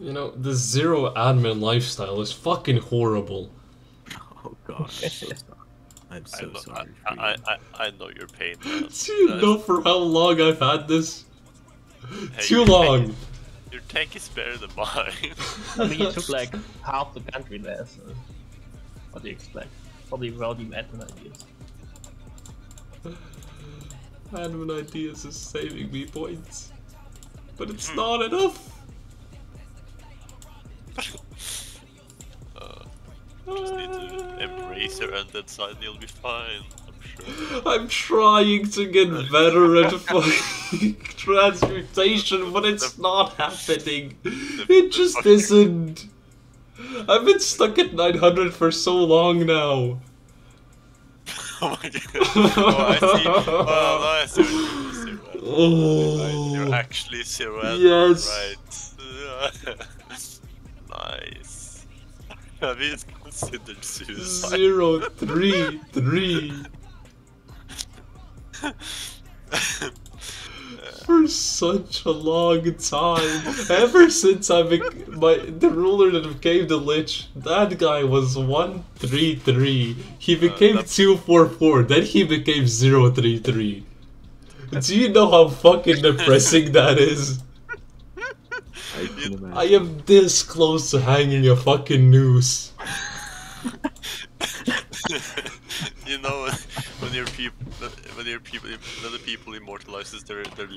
You know, the zero admin lifestyle is fucking horrible. Oh gosh. I'm I, so know, sorry. I, for I, you. I, I know your pain. man. Do you Uh, know for how long I've had this? hey, Too your long. Tank, your tank is better than mine. I mean, you took like half the country there, so what do you expect? Probably rowdy admin ideas. Admin ideas is saving me points. But it's not enough! Just need to embrace your undead side and you'll be fine. I'm sure. I'm trying to get better at fucking transmutation, but it's not happening. It just isn't. I've been stuck at 900 for so long now. Oh my god. Oh, I see. Oh, no, I see what you Zero. Oh. Right, you're actually zero. Yes. Right. nice. Have you considered suicide? Zero, three, three. For such a long time, ever since I bec- my the ruler that became the lich, that guy was one three three. He uh, became that's- two four four. Then he became zero three three. Do you know how fucking depressing that is? I can. I am this close to hanging a fucking noose. you know when your people when your people when the people immortalizes their their